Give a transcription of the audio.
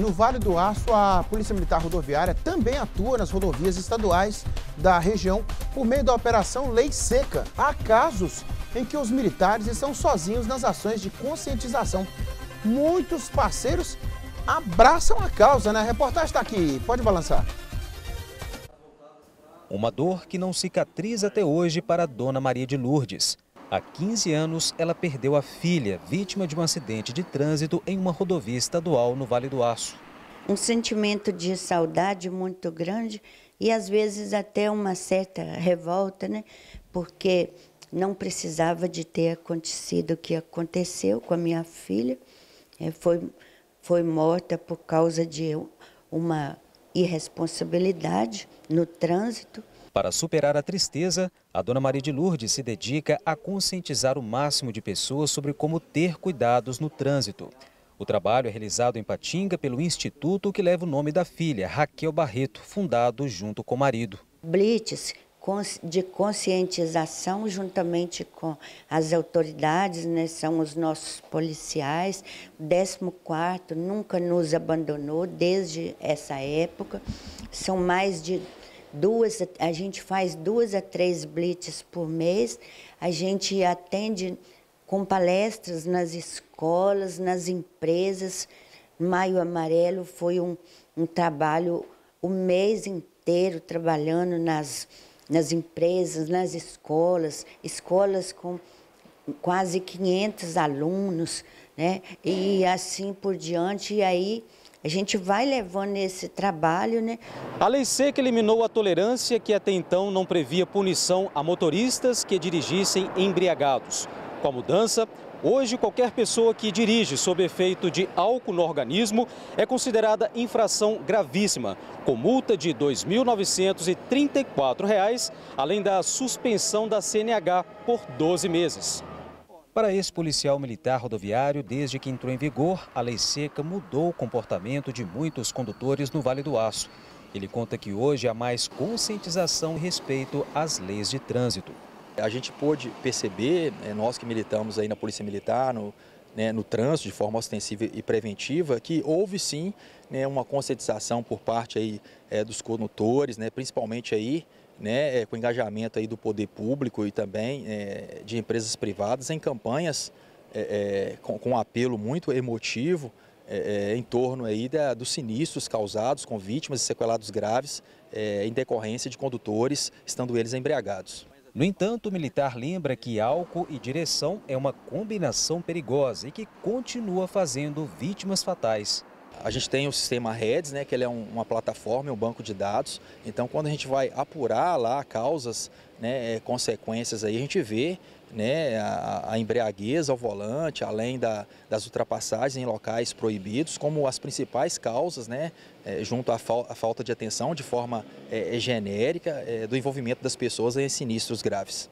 no Vale do Aço, a Polícia Militar Rodoviária também atua nas rodovias estaduais da região por meio da Operação Lei Seca. Há casos em que os militares estão sozinhos nas ações de conscientização. Muitos parceiros abraçam a causa, né? A reportagem está aqui, pode balançar. Uma dor que não cicatriza até hoje para a Dona Maria de Lourdes. Há 15 anos, ela perdeu a filha, vítima de um acidente de trânsito em uma rodovia estadual no Vale do Aço. Um sentimento de saudade muito grande e às vezes até uma certa revolta, né? Porque não precisava de ter acontecido o que aconteceu com a minha filha. É, foi, foi morta por causa de uma irresponsabilidade no trânsito. Para superar a tristeza, a Dona Maria de Lourdes se dedica a conscientizar o máximo de pessoas sobre como ter cuidados no trânsito. O trabalho é realizado em Patinga pelo instituto que leva o nome da filha, Raquel Barreto, fundado junto com o marido. Blitz de conscientização juntamente com as autoridades, né, são os nossos policiais. O 14 nunca nos abandonou desde essa época. São mais de duas, a gente faz duas a três blitz por mês. A gente atende com palestras nas escolas, nas empresas. Maio Amarelo foi um, um trabalho o mês inteiro trabalhando nas nas empresas, nas escolas, escolas com quase 500 alunos, né? E assim por diante, e aí a gente vai levando esse trabalho, né? A Lei Seca eliminou a tolerância que até então não previa punição a motoristas que dirigissem embriagados. Com a mudança, Hoje, qualquer pessoa que dirige sob efeito de álcool no organismo é considerada infração gravíssima, com multa de R$ 2.934, além da suspensão da CNH por 12 meses. Para esse policial militar rodoviário, desde que entrou em vigor, a lei seca mudou o comportamento de muitos condutores no Vale do Aço. Ele conta que hoje há mais conscientização respeito às leis de trânsito. A gente pôde perceber, né, nós que militamos aí na Polícia Militar, no, né, no trânsito de forma ostensiva e preventiva, que houve sim né, uma conscientização por parte aí, é, dos condutores, né, principalmente aí, né, é, com engajamento aí do poder público e também é, de empresas privadas em campanhas é, é, com, com um apelo muito emotivo é, em torno aí da, dos sinistros causados com vítimas e sequelados graves em decorrência de condutores, estando eles embriagados. No entanto, o militar lembra que álcool e direção é uma combinação perigosa e que continua fazendo vítimas fatais. A gente tem o sistema REDS, né, que ele é um, uma plataforma, um banco de dados. Então, quando a gente vai apurar lá causas, né, é, consequências, aí a gente vê né, a, a embriaguez ao volante, além da, das ultrapassagens em locais proibidos, como as principais causas, né, é, junto à, fal, à, falta de atenção de forma é, é genérica, é, do envolvimento das pessoas em sinistros graves.